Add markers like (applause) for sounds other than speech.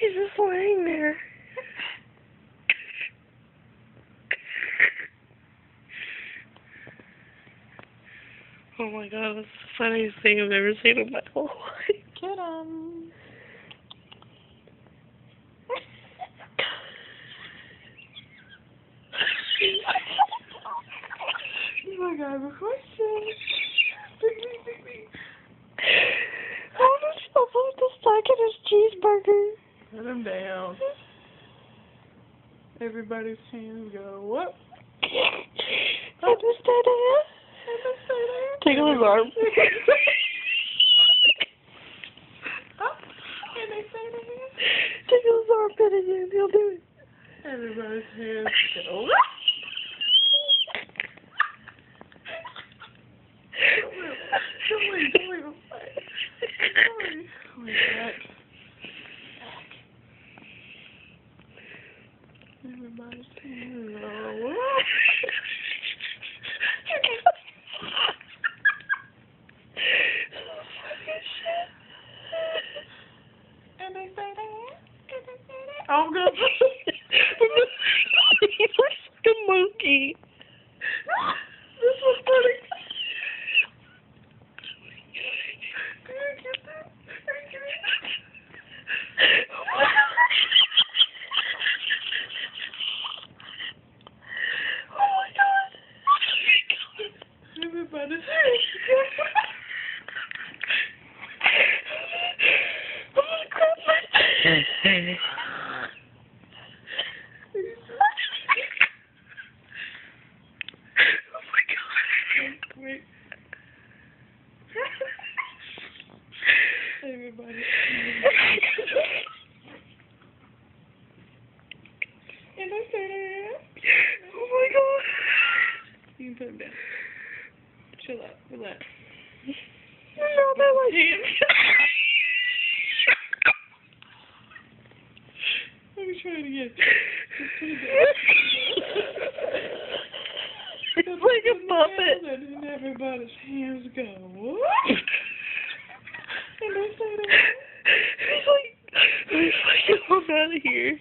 He's just laying there. Oh my god, that's the funniest thing I've ever seen in my whole life. Get him. (laughs) oh my god, question. Put the his cheeseburger? Put him down. Everybody's hands go, what? Have you stay there? Tickle his arm. Oh, and they say that. Tickle his armpit again. He'll do it. Everybody's hands go. Don't Hands go. And they. Oh, like a monkey. this was funny. Did you get that? Did you get that? Oh my god. Oh my god. Everybody's I'm gonna grab my Oh my god. Wait. Everybody. And I say. Oh my god. You can put him down. Chill out. Relax. No, that was (laughs) Let me try it again. It's like a puppet. And everybody's hands go. (laughs) and they say that. He's like, he's like, I'm out of here.